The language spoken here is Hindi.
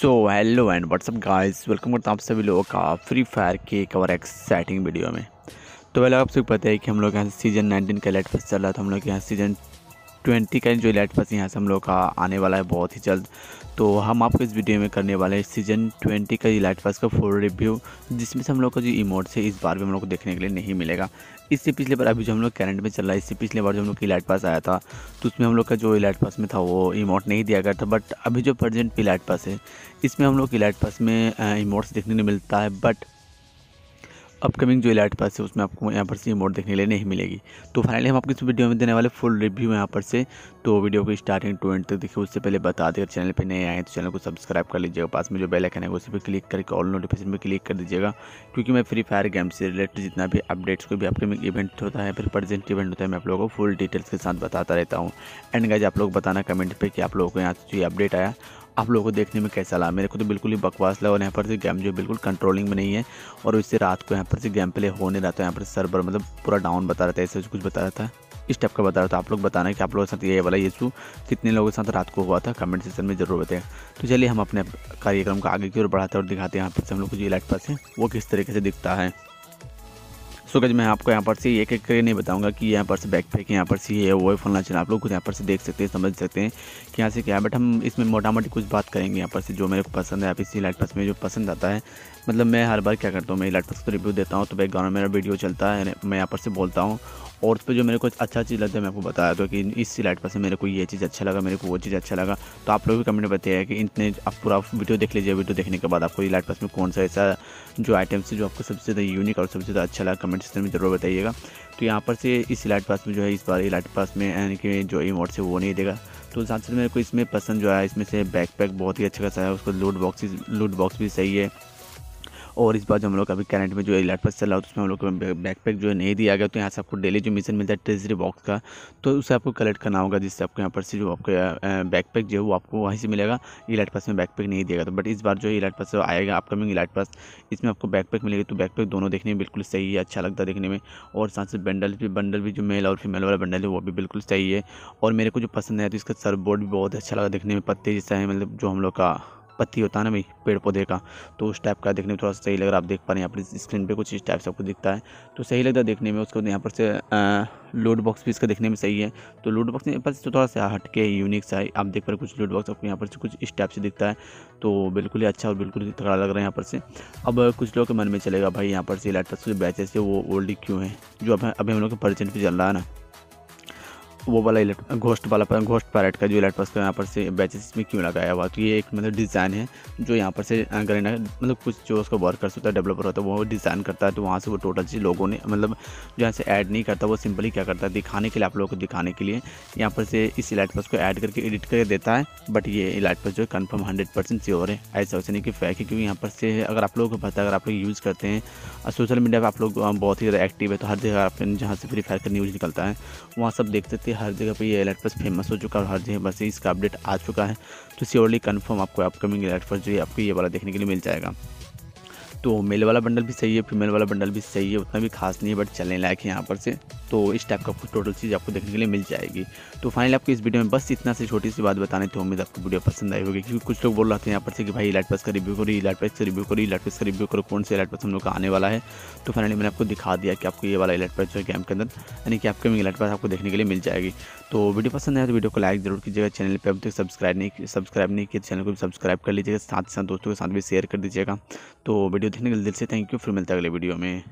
So hello and what's up guys welcome करता हूँ आप सभी लोगों का फ्री फायर के एक और एक्साइटिंग वीडियो में। तो पहले आप सबको पता है कि हम लोग यहाँ सीज़न 19 का लेट फ़र्स्ट चल रहा था। हम लोग यहाँ सीज़न 20 का जो लाइट फ़र्स्ट यहाँ से हम लोग का आने वाला है बहुत ही जल्द। तो हम आपको इस वीडियो में करने वाले हैं सीज़न 20 का ये लाइट फ़र्स्ट का फुल रिव्यू जिसमें से हम लोग का जो इमोट है इस बार भी हम लोग को देखने के लिए नहीं मिलेगा। इससे पिछले बार अभी जो हम लोग करंट में चल रहा है, इससे पिछले बार जो हम लोग की लाइट पास आया था तो उसमें हम लोग का जो लाइट पास में था, वो इमोट नहीं दिया गया था। बट अभी जो प्रजेंट भी लाइट पास है, इसमें हम लोग की लाइट पास में इमोट्स देखने को मिलता है। बट अपकमिंग जो इलाइट पास है, उसमें आपको यहाँ पर से मोड देखने के लिए नहीं मिलेगी। तो फाइनली हम आपको इस वीडियो में देने वाले फुल रिव्यू यहाँ पर से तो वीडियो को स्टार्टिंग टू एंड तक देखिए, उससे पहले बता दें चैनल पर नए आए तो चैनल को सब्सक्राइब कर लीजिएगा। पास में जो बेल आइकन है, उसी पर क्लिक करके ऑल नोटिफिकेशन पर क्लिक कर दीजिएगा, क्योंकि मैं फ्री फायर गेम से रिलेटेड जितना भी अपडेट्स कोई भी अपकमिंग इवेंट होता है फिर प्रेजेंट इवेंट होता है, मैं आप लोगों को फुल डिटेल्स के साथ बताता रहता हूँ। एंड गाइज़ आप लोग बताना कमेंट पर कि आप लोगों को यहाँ से जो अपडेट आया आप लोगों को देखने में कैसा लगा? मेरे को तो बिल्कुल ही बकवास लगा और यहाँ पर से गेम जो बिल्कुल कंट्रोलिंग में नहीं है और इससे रात को यहाँ पर से गेम प्ले हो नहीं रहा था। यहाँ पर सर्वर मतलब पूरा डाउन बता रहा था, ऐसे कुछ बता रहा था। इस टाइप का बता रहा था। आप लोग बताना कि आप लोगों के साथ ये वाला इशू कितने लोगों के साथ रात को हुआ था? कमेंट सेक्शन में ज़रूर बताएँ। तो चलिए हम अपने कार्यक्रम को आगे की ओर बढ़ाते और दिखाते हैं यहाँ पर से हम लोग को जो लाइट पास है, वो किस तरीके से दिखता है। सो गज मैं आपको यहाँ पर से एक एक करके नहीं बताऊँगा कि यहाँ पर से बैक पैक यहाँ पर से ये वो फलना चाहिए आप लोग खुद यहाँ पर से देख सकते हैं, समझ सकते हैं कि यहाँ से क्या है। बट हम इसमें मोटा मोटी कुछ बात करेंगे यहाँ पर से जो मेरे को पसंद है। आप इसी लाइट पास में जो पसंद आता है। मतलब मैं हर बार क्या करता हूँ, मैं लाइट पास को रिव्यू देता हूँ तो बैकग्राउंड मेरा वीडियो चलता है, मैं यहाँ पर से बोलता हूँ। और उस पर जो मेरे को अच्छा चीज़ लगता है, मैं आपको बताया था कि इस सिलाइट पर से मेरे को ये चीज़ अच्छा लगा, मेरे को वो चीज़ अच्छा लगा। तो आप लोग भी कमेंट बताइए कि इतने आप पूरा वीडियो देख लीजिए वीडियो देखने के बाद आपको ये लाइट पास में कौन सा ऐसा जो आइटम्स है जो आपको सबसे ज़्यादा यूनिक और सबसे ज़्यादा अच्छा लगा कमेंट सेक्शन में ज़रूर बताइएगा। तो यहाँ पर से इस लाइट पास में जो है, इस बार ये लाइट पास में, यानी कि जो इमोट से वो नहीं देगा। तो साथ साथ मेरे को इसमें पसंद जो है इसमें से बैकपैक बहुत ही अच्छा खासा है, उसको लूट बॉक्स लूट बॉक्स भी सही है। और इस बार जो हम लोग अभी करंट में जो है लाइट चल रहा है उसमें हम लोग को बैकपैक जो है नहीं दिया गया तो यहाँ से आपको डेली जो मिशन मिलता है ट्रेजरी बॉक्स का तो उसे आपको कलेक्ट करना होगा, जिससे आपको यहाँ पर से जो आपका बैकपैक जो है वो आपको वहीं से मिलेगा। इलाइट पास में बैकपैक नहीं दिएगा तो बट इस बार जो इलाइट पास आएगा अपकमिंग इलाइट पास इसमें आपको बैकपैक मिलेगी तो बैकपैक दोनों देखने में बिल्कुल सही है अच्छा लगता है देखने में। और साथ से बंडल भी बंडल भी जो मेल और फीमेल वाला बंडल है, वो भी बिल्कुल सही है। और मेरे को जो पसंद है तो इसका सर्फ बोर्ड भी बहुत अच्छा लगा देखने में, पत्ते जैसा है मतलब जो हम लोग का। पत्ती होता है ना भाई पेड़ पौधे का तो उस टाइप का देखने में थोड़ा सा सही लग रहा है। आप देख पा रहे हैं यहाँ पर स्क्रीन पे कुछ इस टाइप से आपको दिखता है तो सही लगता है देखने में। उसको यहाँ पर से लोड बॉक्स भी इसका देखने में सही है। तो लोड बॉक्स पर से थोड़ा सा हटके यूनिक सा है। आप देख पा रहे कुछ लोड बॉक्स आपको यहाँ पर से कुछ इस टाइप से दिखता है तो बिल्कुल ही अच्छा और बिल्कुल ही तगड़ा लग रहा है यहाँ पर से। अब कुछ लोगों के मन में चलेगा, भाई यहाँ पर से जो बैचेस है वो ओल्ड क्यों है? जो अभी हम लोग के परसेंट पे चल रहा है ना। वो वाला इलेक्ट घोस्ट वाला घोस्ट पैरेट का जो इलेक्ट्रस का यहाँ पर से बैचेस में क्यों लगाया हुआ तो ये एक मतलब डिज़ाइन है, जो यहाँ पर से गरीना मतलब कुछ जो उसका वर्कर्स होता है डेवलपर होता है, वो डिज़ाइन करता है तो वहाँ से वो टोटल चीज़ लोगों ने मतलब जो से ऐड नहीं करता, वो सिंपली क्या करता है, दिखाने के लिए, आप लोगों को दिखाने के लिए, यहाँ पर से इस इलाइट को ऐड करके एडिट कर देता है बट ये इलाइट जो है कन्फर्म हंड्रेड परसेंट है। ऐसा वैसे नहीं कि फैक है, क्योंकि यहाँ पर से अगर आप लोगों को पता है, अगर आप लोग यूज़ करते हैं सोशल मीडिया पर आप लोग बहुत ही ज़्यादा एक्टिव है तो हर जगह आप जहाँ से फ्री फायर का न्यूज़ निकलता है, वहाँ सब देख सकते हर जगह पर ये अलर्ट बस फ़ेमस हो चुका है और हर जगह बस इसका अपडेट आ चुका है। तो सियोरली कन्फर्म आपको अपकमिंग अलर्ट पर जो है आपको ये वाला देखने के लिए मिल जाएगा। तो मेल वाला बंडल भी सही है, फीमेल वाला बंडल भी सही है, उतना भी खास नहीं है, बट चलने लायक है यहाँ पर से। तो इस टाइप का कुछ टोटल चीज़ आपको देखने के लिए मिल जाएगी। तो फाइनली आपको इस वीडियो में बस इतना से छोटी सी बात बताने तो उम्मीद आपको वीडियो पसंद आई होगी, क्योंकि कुछ लोग बोल रहे थे यहाँ पर से कि भाई लाइट पास का रिव्यू करो लाइट पास का रिव्यू करो लाइट पास का रिव्यू करो, कौन से लाइट पास हम लोग का आने वाला है। तो फाइनली मैंने आपको दिखा दिया कि आपको ये वाला लाइट पास जो है गेम के अंदर, यानी कि आपके लाइट पास आपको देखने के लिए मिल जाएगी। तो वीडियो पसंद आया तो वीडियो को लाइक ज़रूर कीजिएगा चैनल पर अब तक सब्सक्राइब नहीं सब्सक्राइब नहीं किया चैनल को भी सब्सक्राइब कर लीजिएगा, साथ ही साथ दोस्तों के साथ भी शेयर कर दीजिएगा। तो वीडियो देखने के लिए दिल से थैंक यू फिर मिलता है अगले वीडियो में।